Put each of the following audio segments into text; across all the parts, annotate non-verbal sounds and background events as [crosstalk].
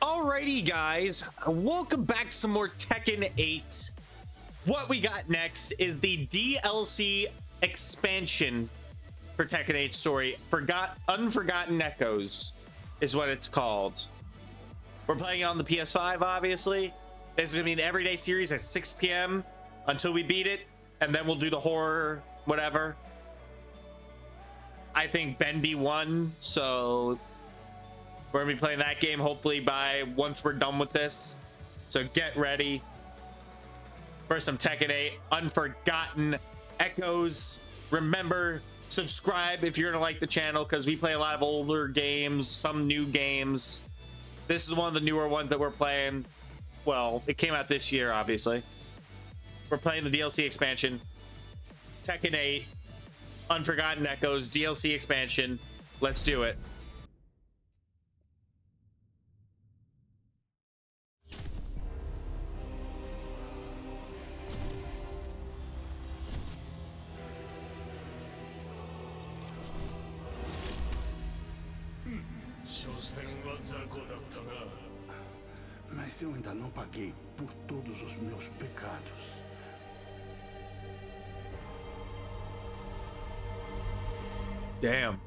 Alrighty, guys, welcome back to some more Tekken 8. What we got next is the DLC expansion for Tekken 8 story. Forgot Unforgotten Echoes is what it's called. We're playing it on the PS5, obviously. This is gonna be an everyday series at 6 p.m. until we beat it, and then we'll do the horror, whatever. I think Bendy won, so we're gonna be playing that game hopefully by once we're done with this. So get ready for some Tekken 8 Unforgotten Echoes. Remember, subscribe if you're gonna like the channel because we play a lot of older games, some new games. This is one of the newer ones that we're playing. Well, it came out this year, obviously. We're playing the DLC expansion. Tekken 8 Unforgotten Echoes DLC expansion. Let's do it. Mas eu ainda não paguei por todos os meus pecados. Damn.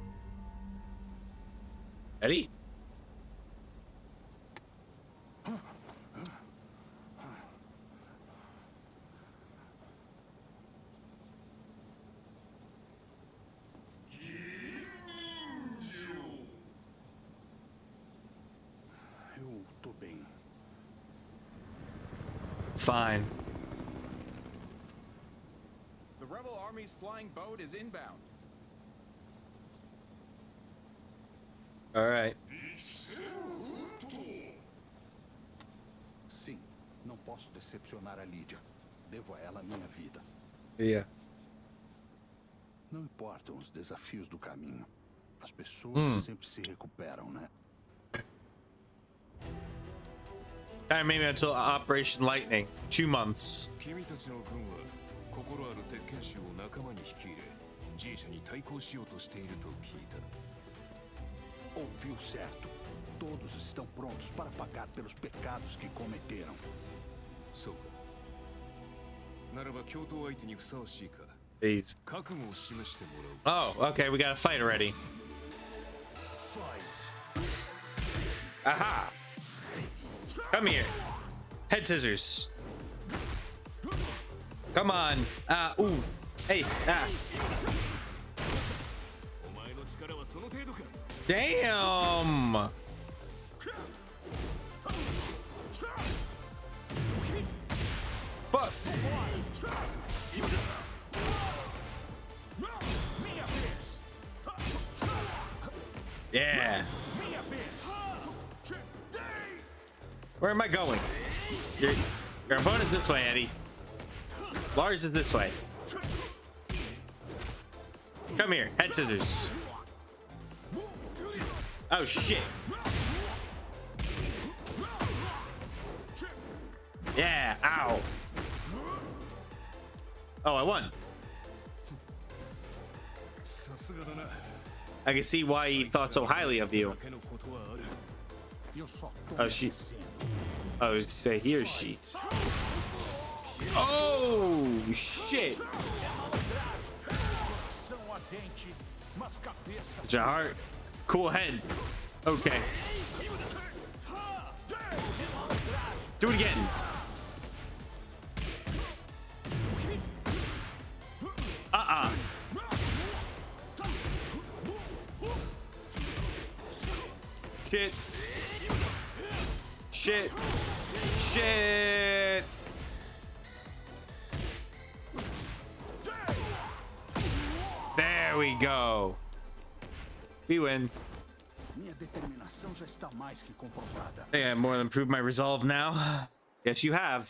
Eddie? Fine. The rebel army's flying boat is inbound. All right. Sim, não posso decepcionar a Lídia. Devo a ela a minha vida. Yeah. Não importam os desafios do caminho. As pessoas Hum. sempre se recuperam, né? Time maybe until Operation Lightning. Two months. 君たちの軍は心ある鉄拳衆を仲間に引き入れ G 社に対抗しようとしていると聞いた Ouviu certo. Todos estão prontos para pagar pelos pecados que cometeram. そうかならば共闘相手にふさわしいか Please. 覚悟を示してもらおう Oh, okay. We got a fight already. Aha! Come here. Head scissors. Come on. Ah, uh, ooh. Hey, ah. Damn. Fuck. Yeah. Where am I going? Your, your opponent's this way, Eddy. Lars is this way. Come here, head scissors. Oh shit. Yeah, ow. Oh, I won. I can see why he thought so highly of you. Oh, she Oh, say he or she. Oh, shit. São ardente, mas Jahar, cool head. Okay. Do it again. Uh-uh. Shit. Shit. Shit. There we go. We win. Minha determinação já está mais que comprovada. I think I more than proved my resolve now. Yes, you have.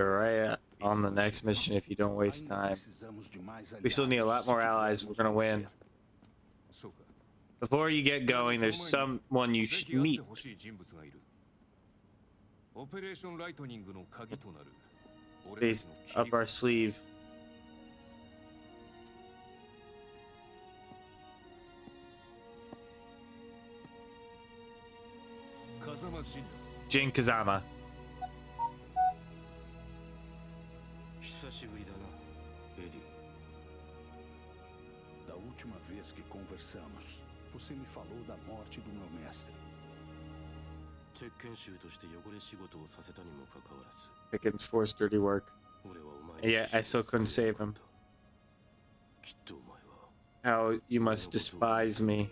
Right on the next mission if you don't waste time. We still need a lot more allies. We're going to win. Before you get going, there's someone you should meet. up our sleeve. Kazama Shinra. Jin Kazama. 久しぶりだなエディ Da última vez que conversamos, você me falou da morte do meu mestre. 鉄拳衆として汚れ仕事をさせたにもかかわらず Pickens forced dirty work. 俺はお前 Yeah, I still couldn't save him. きっとお前は How you must despise me.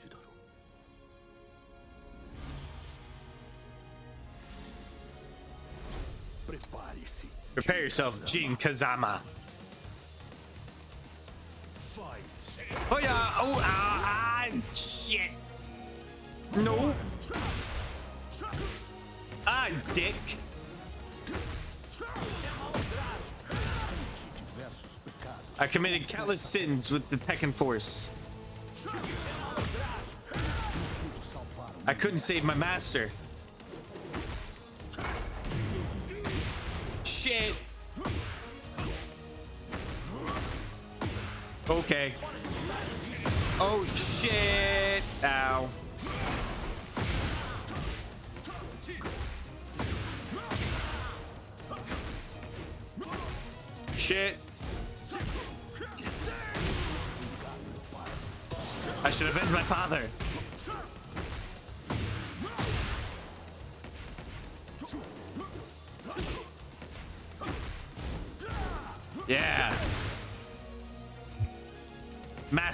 Prepare yourself, Jin Kazama. Oh yeah! Oh ah, ah shit! No! Ah, dick! I committed countless sins with the Tekken Force. I couldn't save my master. Shit. Okay. Oh shit. Ow. Shit. I should avenge my father.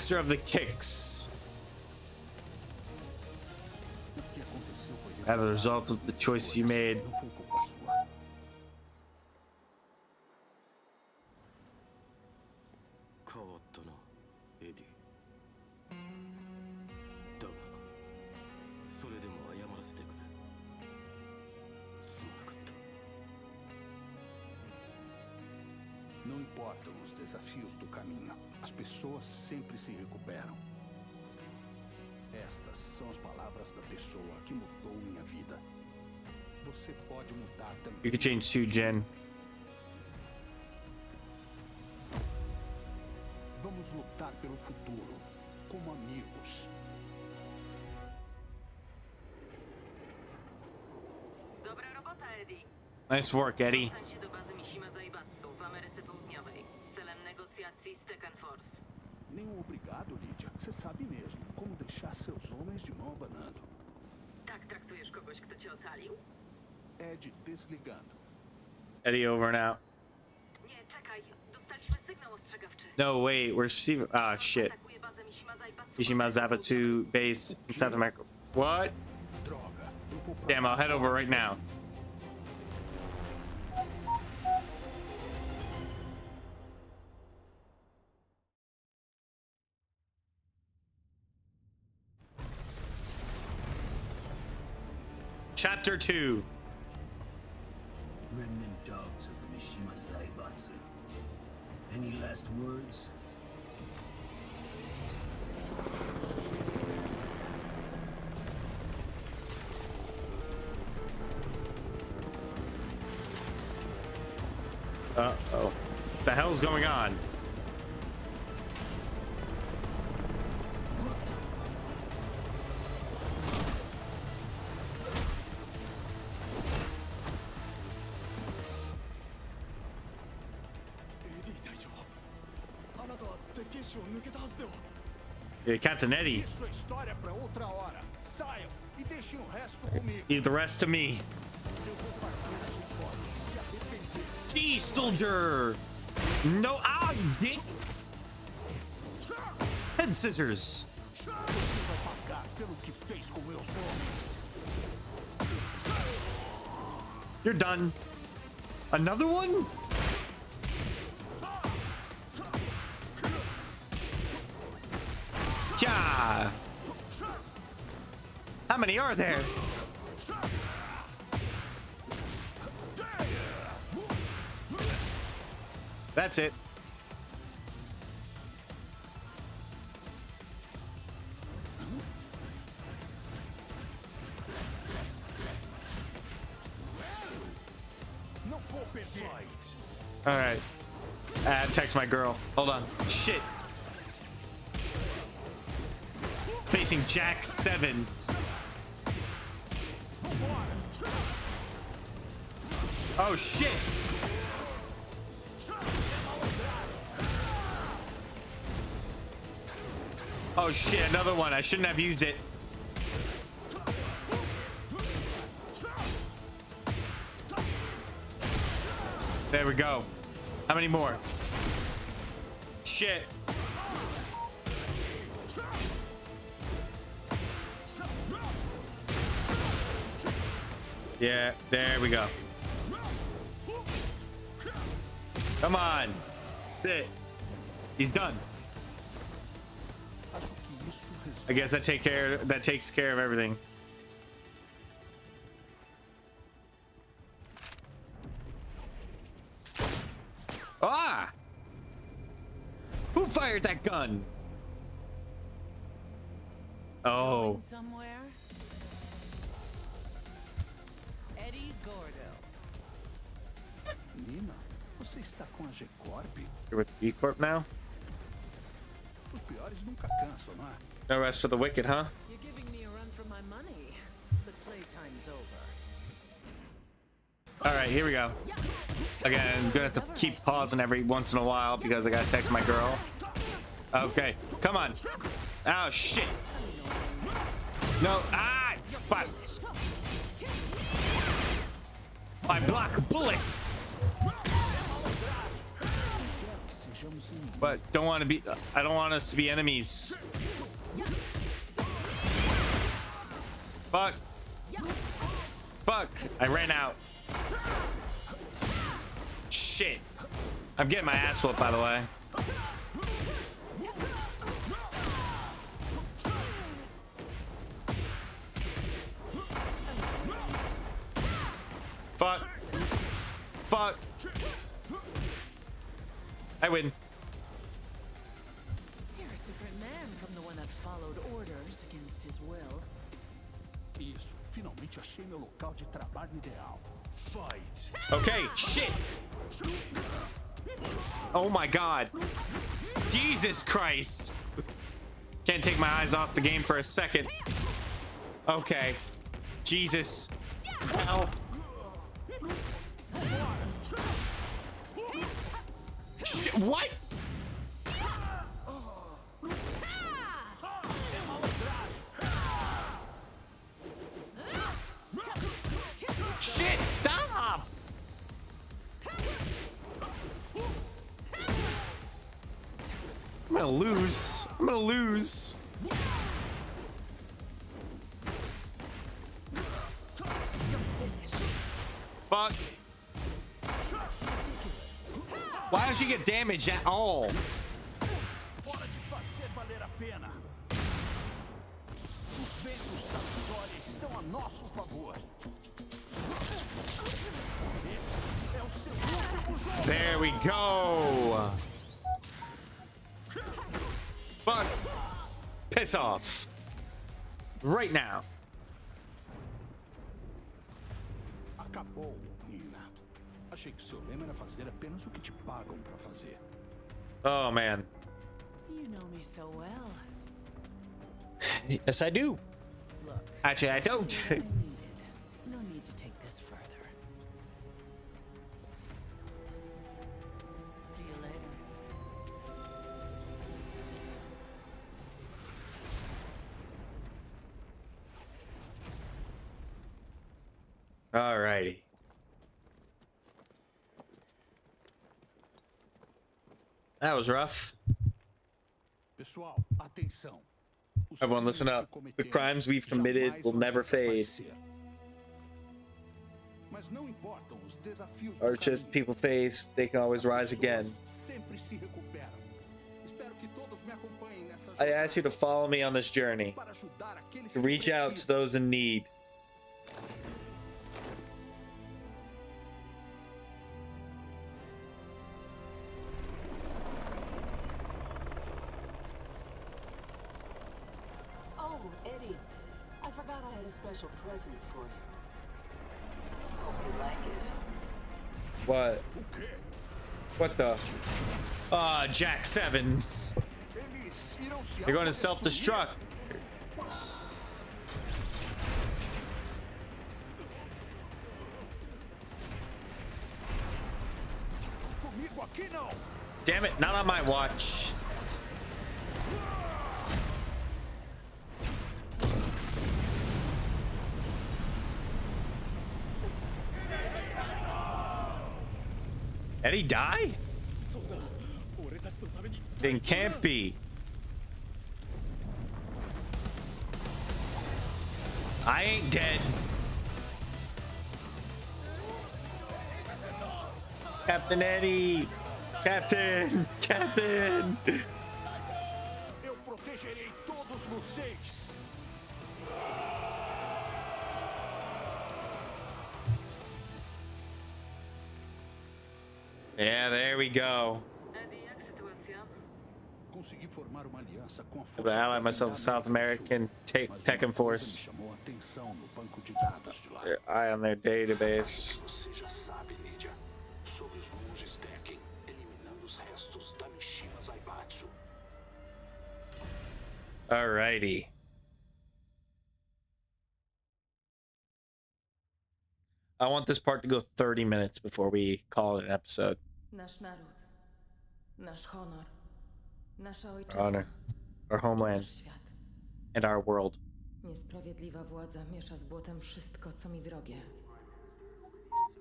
Master of the kicks. As a result of the choice you made. Sempre se recuperam. Estas são as palavras da pessoa que mudou minha vida. Você pode mudar You também. could change to Jen. Vamos lutar pelo futuro, como amigos. Dobra robota, Eddie. Nice work, Eddie. Deixar seus homens de mão abanando. Tak traktujesz kogoś, kto cię ocalił? Ed desligando. Eddy over and out. Nie, czekaj. Dostaliśmy sygnał ostrzegawczy. No, wait, we're receiving. Ah, shit. Atakuje bazę Mishima Zaibatsu. Ishima base in South America. What? Droga. Eu vou pra Damn, I'll head over right now. Chapter 2. Remnant dogs of the Mishima Zaibatsu. Any last words? Uh oh. The hell's going on? Fazer a the rest to me. G soldier. No, ah, you dick. Head scissors. You're done. Another one? How many are there? That's it. All right. Uh, text my girl. Hold on. Shit. Facing Jack 7. Oh shit! Oh shit, another one. I shouldn't have used it. There we go. How many more? Shit. Yeah, there we go. Come on. That's it. He's done. I guess that take care that takes care of everything. Ah! Who fired that gun? Oh, somewhere? Você está com a G-Corp? you're with G-Corp now. Os piores nunca cansam, não é? No rest for the wicked, huh? You're giving me a run for my money. The playtime's over. All right, here we go. Again, I'm gonna have to keep pausing every once in a while because I gotta text my girl. Okay, come on. Oh shit. No, ah, fuck. I block bullets. But don't want to be. I don't want us to be enemies. Fuck. Fuck. I ran out. Shit. I'm getting my ass whooped, by the way. Fuck. Fuck. I win. Achei meu local de trabalho ideal. Fight! Okay, shit. Oh my god. Jesus Christ. Can't take my eyes off the game for a second. Okay. Jesus. Help. Shit, what? Seu último jogo. There we go. Fuck. Piss off. Right now. Acabou. Achei que seu lema era fazer apenas o que te pagam pra fazer. Oh man. You know me so well. [laughs] Yes, I do. Look, Actually, I don't. No need to take this further. That was rough. Pessoal, atenção. Os Everyone listen up. The crimes we've committed will never fade. desaparecer. Mas não importam os desafios Or just people face, they can always rise again. pessoas Sempre se recuperam. Espero que todos me acompanhem nessa I ask you to follow me on this journey, para ajudar aqueles to reach out to those in need. special present for you. Hope you like it. What? What the? Ah, uh, Jack Sevens. You're going to self-destruct. Damn it, not on my watch. He die? Then can't be. I ain't dead. Captain Eddy. Captain. [laughs] Captain. Eu protegerei todos vocês! Yeah, there we go. Eddy, jak sytuacja? Consegui formar uma aliança com a I've força. allied myself to South American Mas Tekken Force. me chamou a atenção no banco de dados de lá. Their eye on their database. Você já sabe, Lidia, sobre os monges Tekken, eliminando os restos da Mishima Zaibatsu. Alrighty. I want this part to go 30 minutes before we call it an episode. Nasz naród, nasz honor, nasza ojczyzna, Honor. Our homeland nasz świat. and our world. Niesprawiedliwa władza miesza z błotem wszystko, co mi drogie.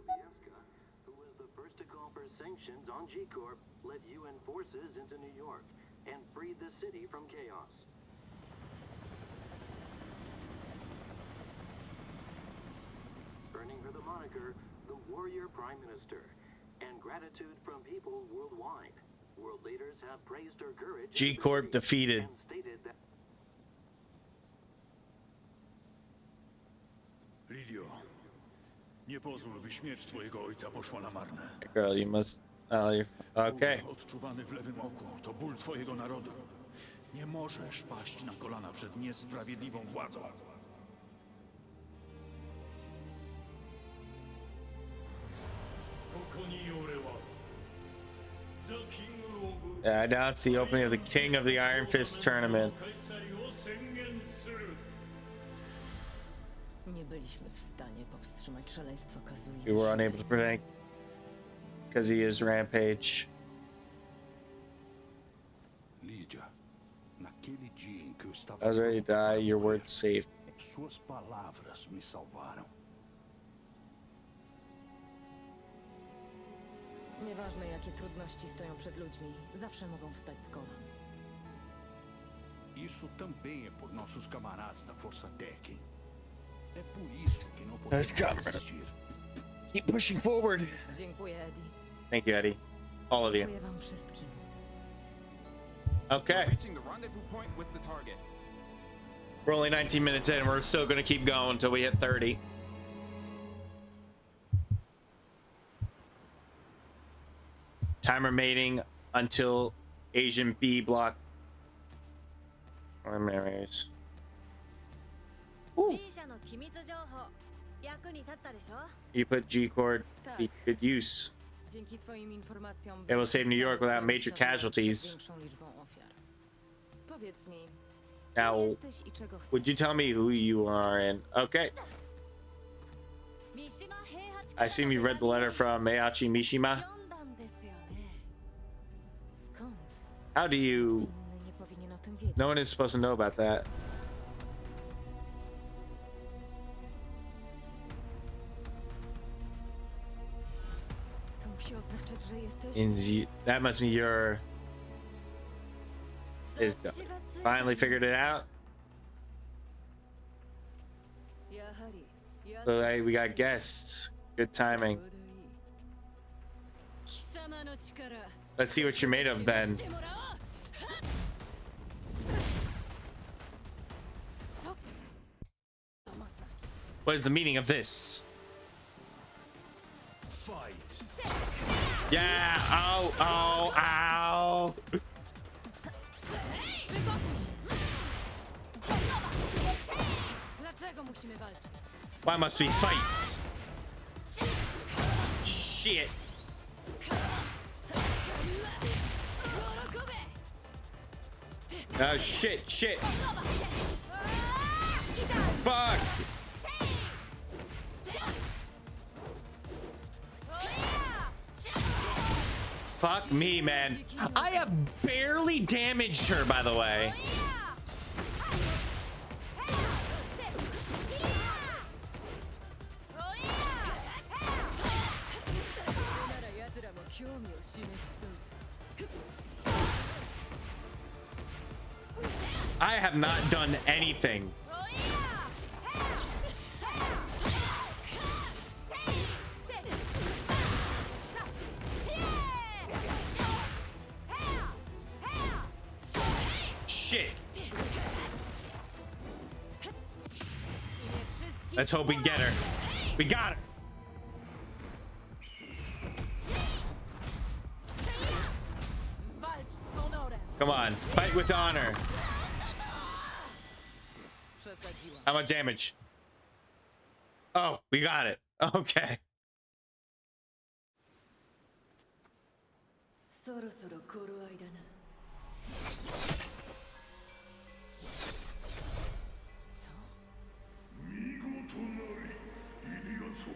Sobieska, who was the first to call for sanctions on G-Corp, led UN forces into New York and freed the city from chaos. Earning her the moniker the Warrior Prime Minister and gratitude from people worldwide. World leaders have praised her courage. G-Corp bravery defeated. Lidio, nie pozwól, by śmierć twojego ojca poszła na marne. Girl, you must. Oh, okay. Odczuwany w lewym oku to ból twojego narodu. Nie możesz paść na kolana przed niesprawiedliwą władzą. Uh, I announced the opening of the King of the Iron Fist tournament. Nie byliśmy w stanie powstrzymać szaleństwa Kazuya. We were unable to prevent because he is naquele dia em que eu estava I was ready to die. Your words saved me. Nieważne, jakie trudności stoją przed ludźmi, zawsze mogą wstać z kolan. Isso também é por nossos camaradas da Força Tekken. É por isso que não podemos cara, desistir. Keep pushing forward. Dziękuję, Eddie. Thank you, Eddie. All of you. Dziękuję wam wszystkim. Okay. Reaching the rendezvous point with the target. We're only 19 minutes in. We're still going to keep going until we hit 30. Time remaining until Asian B block primaries. Ooh. You put G-Corp, good use. It will save New York without major casualties. Now, would you tell me who you are and... Okay. I assume you've read the letter from Heihachi Mishima. How do you... No one is supposed to know about that. In that must be your... Is finally figured it out? So, hey, we got guests. Good timing. Let's see what you're made of then. What is the meaning of this? Fight! Yeah. Oh. Oh. Ow. Musimy walczyć? Why must we fight? Shit. Oh shit. Shit. Fuck me, man. I have barely damaged her, by the way. I have not done anything. Let's hope we get her. We got her. Come on, fight with honor. How much damage? Oh, we got it. [laughs] Okay.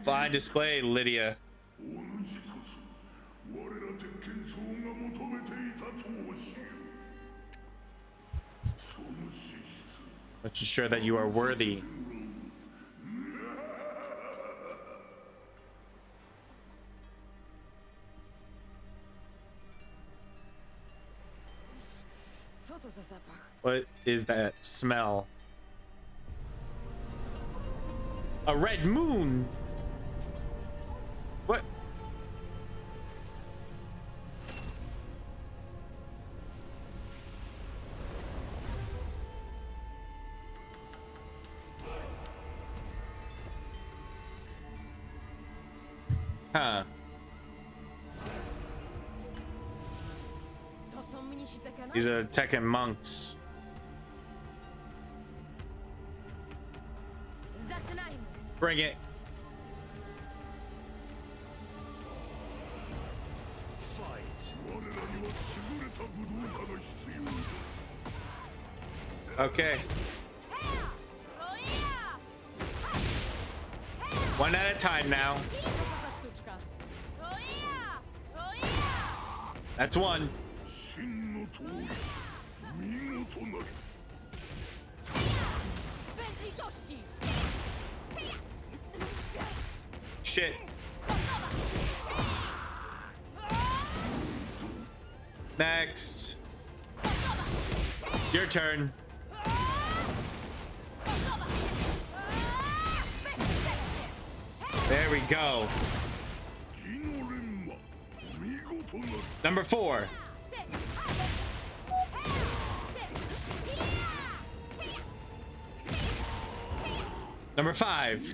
Fine display, Lidia. Let's ensure that you are worthy. What is that smell? A red moon! These are attacking monks. Bring it. Okay. One at a time now. That's one. Shit. Next. Your turn. There we go. Number four. Number five.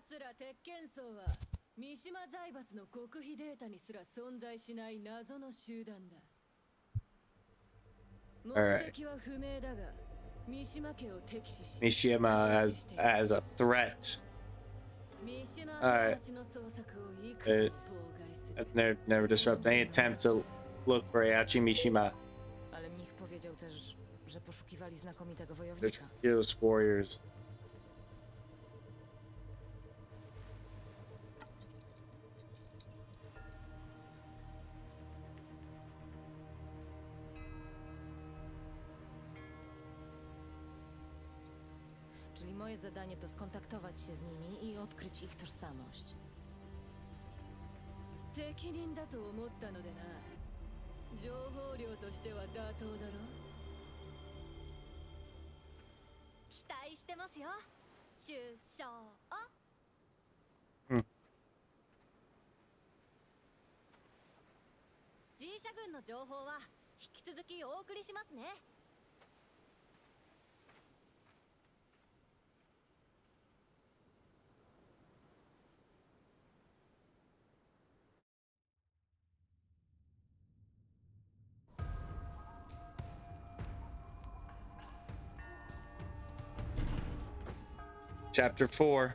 奴ら鉄拳僧は三島財閥の極秘データにすら存在しない謎の集団だ Alright. 目的は不明だが三島家を敵視し Mishima as as a threat. 三島 Alright. たちの捜索をいくらも It- 妨害す and る Never, never disrupt any attempt to look for Ayachi Mishima. Ale mnich powiedział też, że poszukiwali znakomitego The wojownika. Heroes Warriors. Moje zadanie to skontaktować się z nimi i odkryć ich tożsamość. 適任だと思ったのでな情報量としては妥当だろ期待してますよ首相 G 社軍の情報は引き続きお送りしますね Chapter 4.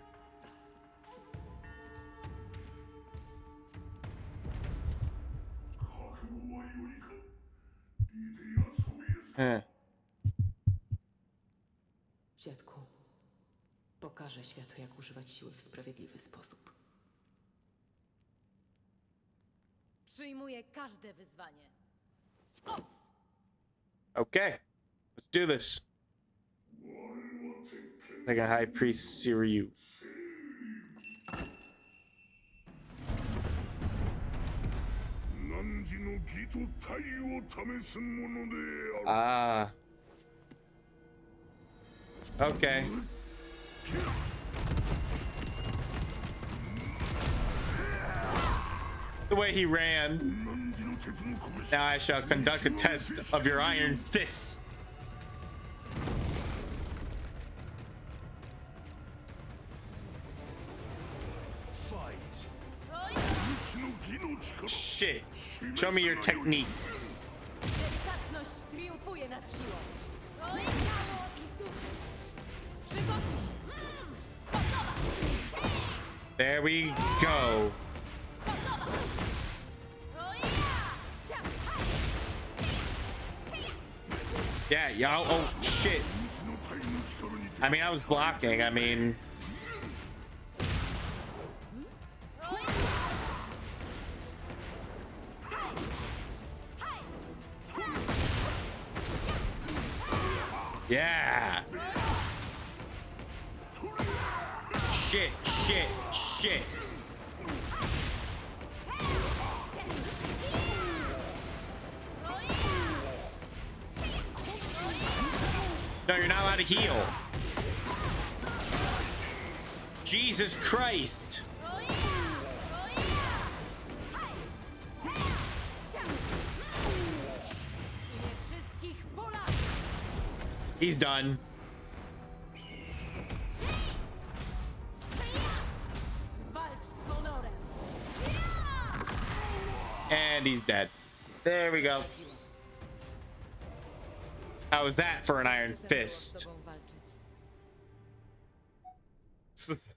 Huh. Dziadku, pokażę światu, jak używać siły w sprawiedliwy sposób. Przyjmuję każde wyzwanie. Okay. Let's do this. Like a High Priest Siriu. Ah. Okay. The way he ran. Now I shall conduct a test of your iron fist. Show me your technique. There we go. Yeah, y'all. Oh, shit. I mean, I was blocking. I mean, yeah. Shit, shit, shit. No, you're not allowed to heal. Jesus Christ. He's done. And he's dead. There we go. How was that for an iron fist? [laughs]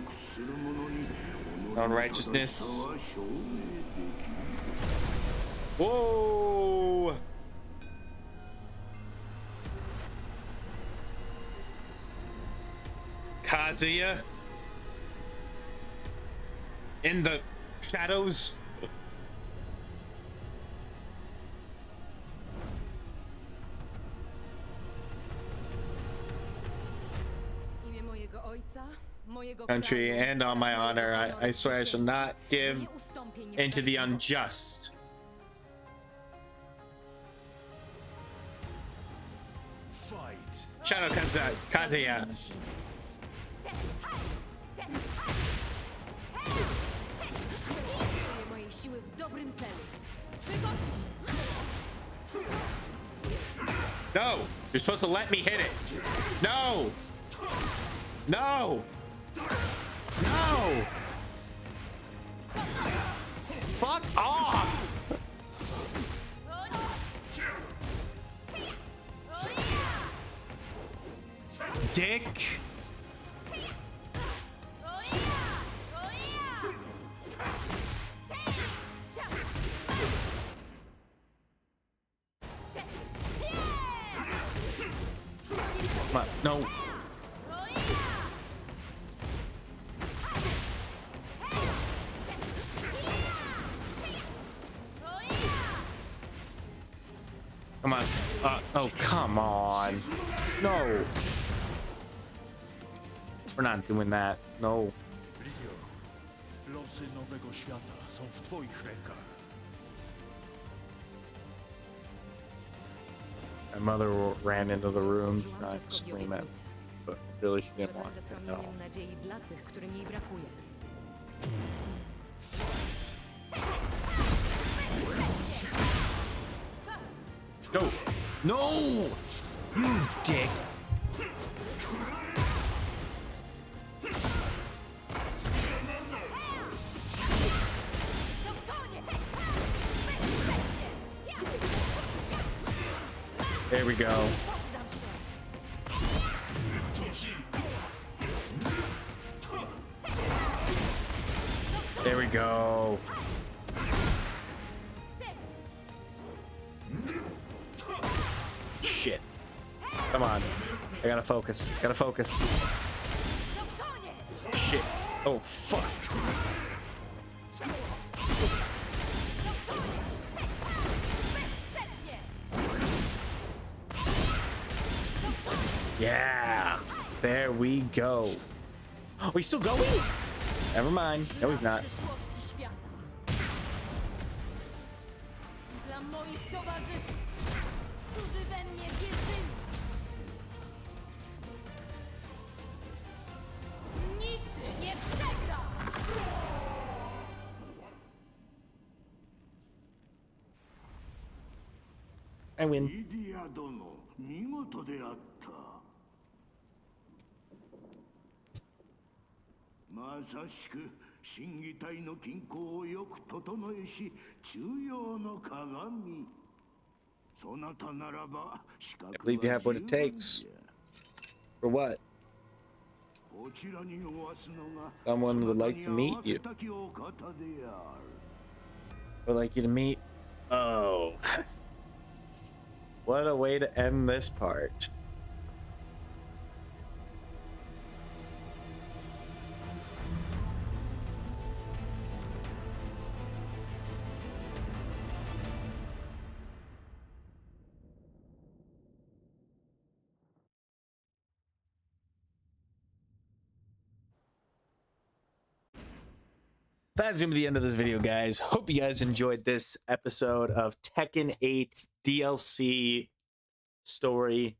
unrighteousness. Whoa! Kazuya? In the shadows? Imię mojego ojca Country and on my honor, I, I swear I shall not give into the unjust. Shadow Kazuya. Użyję mojej siły w dobrym celu. Przygotuj się. No! You're supposed to let me hit it. No! No! No! Fuck off! Dick! On, no. Come on. Uh, oh, come on. No. We're not doing that. No. My mother ran into the room trying to scream at but really she didn't want będę it Go! No! You dick! There we go. There we go. Come on. I gotta focus. Gotta focus. Shit. Oh, fuck. Yeah. There we go. [gasps] Are we still going? Never mind. No, he's not. I win. I believe you have what it takes. For what? Someone would like to meet you. Would like you to meet. Oh. [laughs] What a way to end this part. That's gonna be the end of this video guys. Hope you guys enjoyed this episode of tekken 8 dlc story.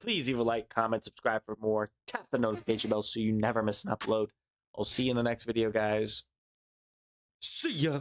Please leave a like comment subscribe for more. Tap the notification bell so you never miss an upload. I'll see you in the next video guys. See ya